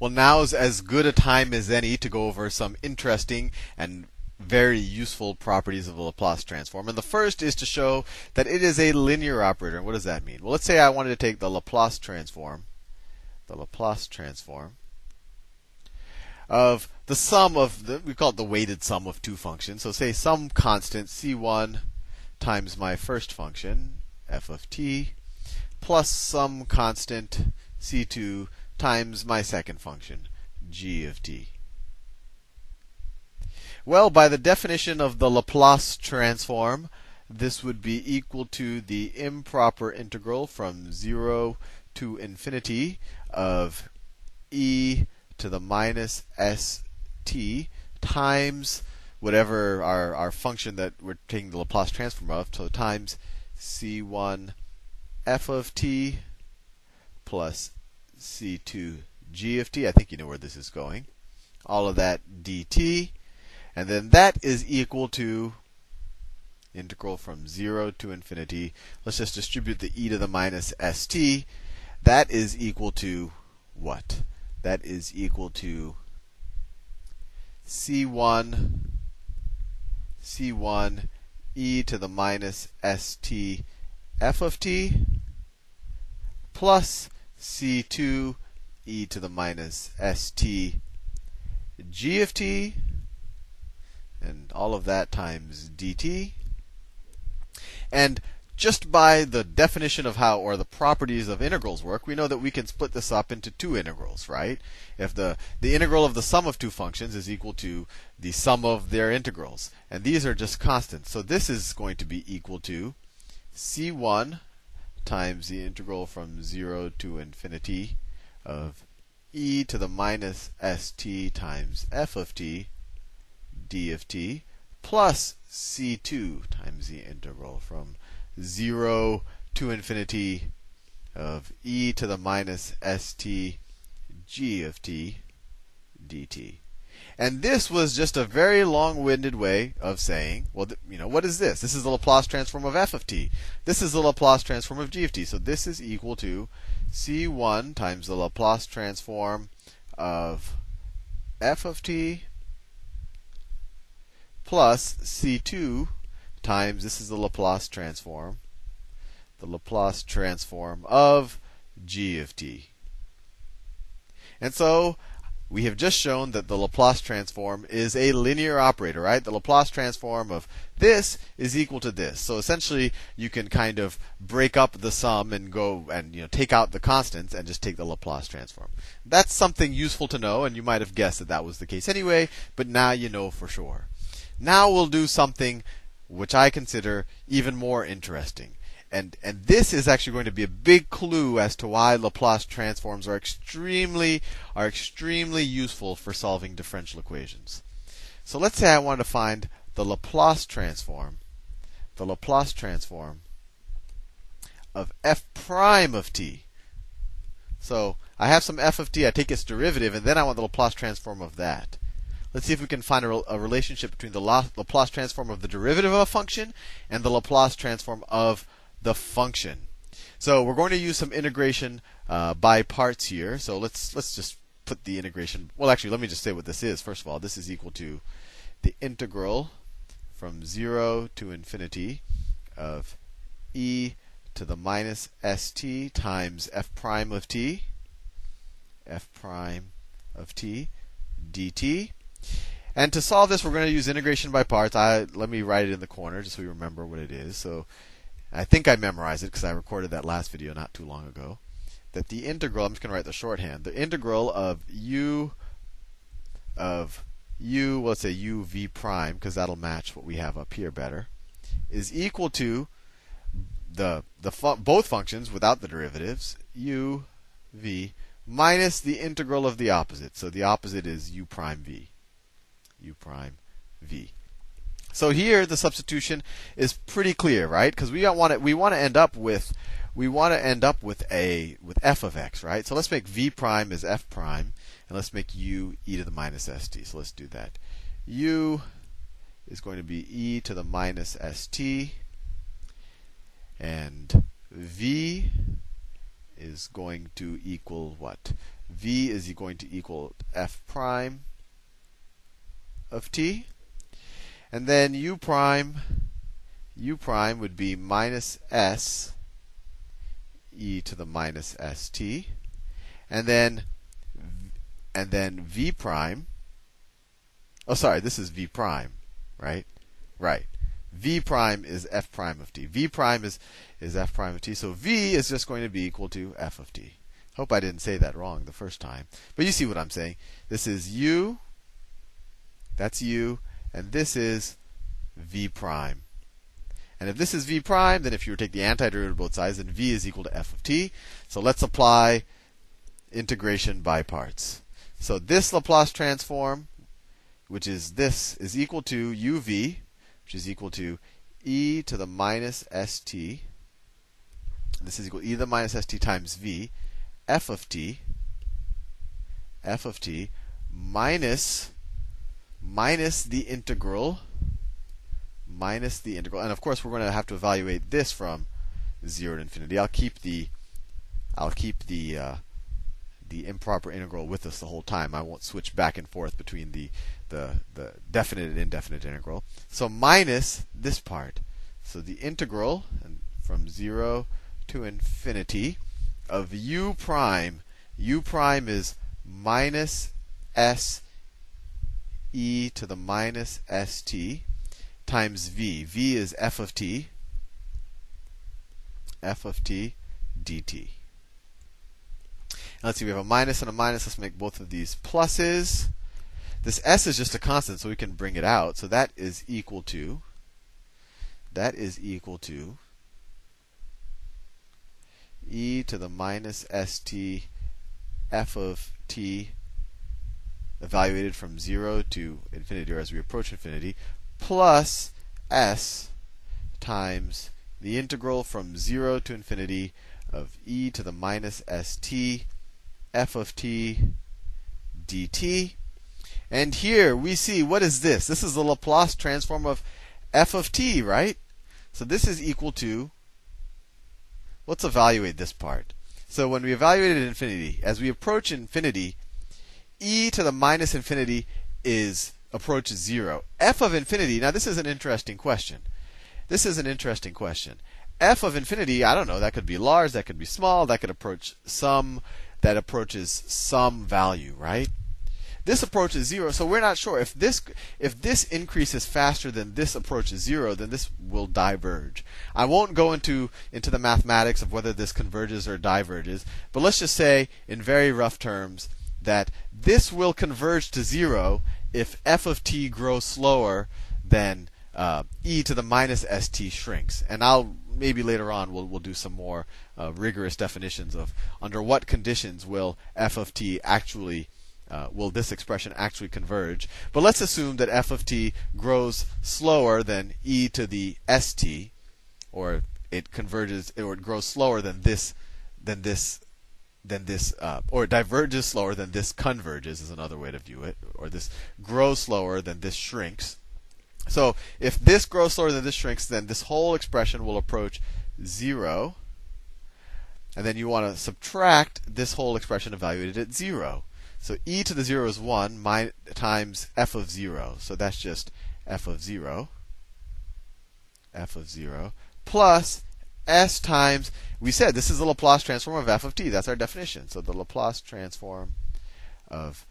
Well, now's as good a time as any to go over some interesting and very useful properties of the Laplace transform. And the first is to show that it is a linear operator. And what does that mean? Well, let's say I wanted to take the Laplace transform, the Laplace transform of the sum of the we call it the weighted sum of two functions. So say some constant c1 times my first function f of t plus some constant c2 times my second function, g of t. Well, by the definition of the Laplace transform, this would be equal to the improper integral from 0 to infinity of e to the minus st times whatever our, our function that we're taking the Laplace transform of, so times c1 f of t plus c2 g of t. I think you know where this is going. All of that dt. And then that is equal to integral from 0 to infinity. Let's just distribute the e to the minus st. That is equal to what? That is equal to c1 c1 e to the minus st f of t plus c2 e to the minus st g of t, and all of that times dt. And just by the definition of how or the properties of integrals work, we know that we can split this up into two integrals, right? If the, the integral of the sum of two functions is equal to the sum of their integrals. And these are just constants. So this is going to be equal to c1 times the integral from 0 to infinity of e to the minus st times f of t d of t plus c2 times the integral from 0 to infinity of e to the minus st g of t dt. And this was just a very long-winded way of saying, well, you know, what is this? This is the Laplace transform of f of t. This is the Laplace transform of g of t. So this is equal to c1 times the Laplace transform of f of t plus c2 times this is the Laplace transform, the Laplace transform of g of t. And so we have just shown that the Laplace transform is a linear operator, right? The Laplace transform of this is equal to this. So essentially, you can kind of break up the sum and go and you know take out the constants and just take the Laplace transform. That's something useful to know, and you might have guessed that that was the case anyway, but now you know for sure. Now we'll do something which I consider even more interesting and and this is actually going to be a big clue as to why Laplace transforms are extremely are extremely useful for solving differential equations. So let's say I wanted to find the Laplace transform, the Laplace transform of f prime of t. So I have some f of t, I take its derivative, and then I want the Laplace transform of that. Let's see if we can find a, a relationship between the Laplace transform of the derivative of a function and the Laplace transform of the function. So we're going to use some integration uh, by parts here. So let's let's just put the integration. Well, actually, let me just say what this is. First of all, this is equal to the integral from 0 to infinity of e to the minus st times f prime of t, f prime of t dt. And to solve this, we're going to use integration by parts. I, let me write it in the corner just so we remember what it is. So I think I memorized it because I recorded that last video not too long ago. That the integral, I'm just going to write the shorthand, the integral of u of u, well, let's say u v prime, because that'll match what we have up here better, is equal to the the fu- both functions without the derivatives, u v minus the integral of the opposite. So the opposite is u prime v. u prime v. So here the substitution is pretty clear, right? Because we want to we want to end up with we want to end up with a with f of x, right? So let's make v prime is f prime, and let's make u e to the minus st. So let's do that. u is going to be e to the minus st, and v is going to equal what? v is going to equal f prime of t. And then u prime, u prime would be minus s e to the minus st. And then and then v prime. Oh, sorry, this is v prime, right? Right. v prime is f prime of t. v prime is is f prime of t. So v is just going to be equal to f of t. Hope I didn't say that wrong the first time. But you see what I'm saying. This is u. That's u, and this is v prime. And if this is v prime, then if you were to take the antiderivative of both sides, then v is equal to f of t. So let's apply integration by parts. So this Laplace transform, which is this, is equal to uv, which is equal to e to the minus st. This is equal to e to the minus st times v, f of t, f of t, minus minus the integral, minus the integral, and of course we're going to have to evaluate this from zero to infinity. I'll keep the, I'll keep the uh, the improper integral with us the whole time. I won't switch back and forth between the, the, the definite and indefinite integral. So minus this part. So the integral from 0 to infinity of u prime. u prime is minus s e to the minus st times v. v is f of t. f of t dt let's see, we have a minus and a minus. Let's make both of these pluses. This s is just a constant, so we can bring it out. So that is equal to, that is equal to e to the minus st f of t evaluated from 0 to infinity, or as we approach infinity, plus s times the integral from 0 to infinity of e to the minus st f of t dt. And here we see what is this? This is the Laplace transform of f of t, right? So this is equal to let's evaluate this part. So when we evaluated infinity, as we approach infinity, e to the minus infinity is approaches zero. f of infinity, now this is an interesting question. This is an interesting question. f of infinity, I don't know, that could be large, that could be small, that could approach some that approaches some value, right? This approaches zero, so we're not sure if this if this increases faster than this approaches zero, then this will diverge. I won't go into into the mathematics of whether this converges or diverges, but let's just say in very rough terms that this will converge to zero if f of t grows slower than uh, e to the minus st shrinks. And I'll maybe later on we'll, we'll do some more uh, rigorous definitions of under what conditions will f of t actually uh, will this expression actually converge. But let's assume that f of t grows slower than e to the st, or it converges or it grows slower than this than this than this uh, or diverges slower than this converges is another way to view it, or this grows slower than this shrinks. So if this grows slower than this shrinks, then this whole expression will approach zero. And then you want to subtract this whole expression evaluated at zero. So e to the 0 is 1 my, times f of 0. So that's just f of 0. f of 0 plus s times, we said this is the Laplace transform of f of t. That's our definition. So the Laplace transform of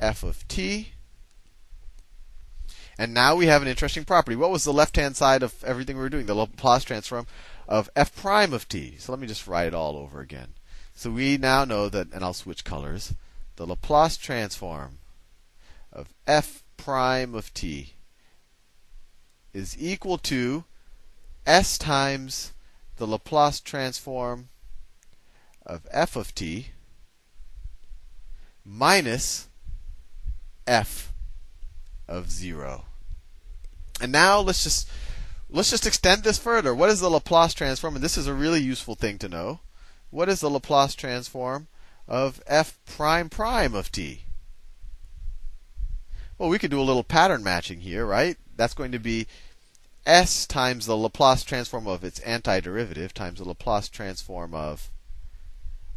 f of t and now we have an interesting property. What was the left-hand side of everything we were doing? The Laplace transform of f prime of t. So let me just write it all over again. So we now know that, and I'll switch colors. The Laplace transform of f prime of t is equal to s times the Laplace transform of f of t minus f of 0. And now let's just let's just extend this further. What is the Laplace transform? And this is a really useful thing to know. What is the Laplace transform of f prime prime of t? Well, we could do a little pattern matching here, right? That's going to be s times the Laplace transform of its antiderivative times the Laplace transform of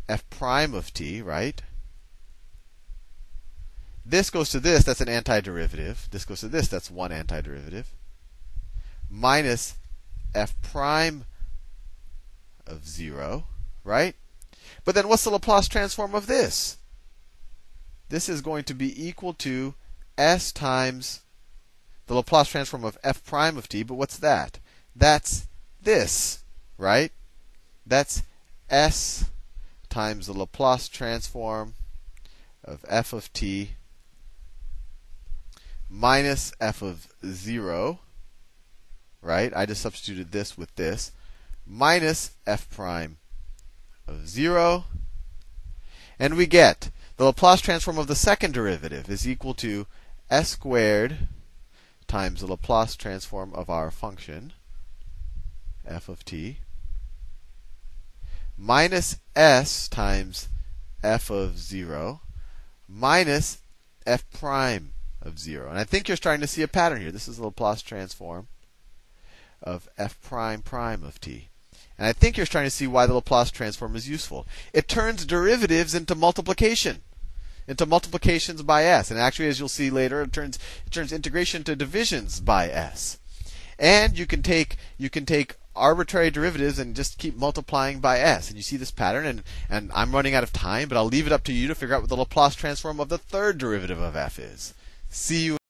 f prime of t, right? This goes to this, that's an antiderivative. This goes to this, that's one antiderivative. Minus f prime of 0, right? But then what's the Laplace transform of this? This is going to be equal to s times the Laplace transform of f prime of t, but what's that? That's this, right? That's s times the Laplace transform of f of t minus f of 0, right? I just substituted this with this, minus f prime of 0. And we get the Laplace transform of the second derivative is equal to s squared times the Laplace transform of our function, f of t, minus s times f of 0 minus f prime of 0. And I think you're starting to see a pattern here. This is the Laplace transform of f prime prime of t. And I think you're starting to see why the Laplace transform is useful. It turns derivatives into multiplication, into multiplications by s. And actually, as you'll see later, it turns it turns integration to divisions by s. And you can take you can take arbitrary derivatives and just keep multiplying by s. And you see this pattern, and, and I'm running out of time, but I'll leave it up to you to figure out what the Laplace transform of the third derivative of f is. See you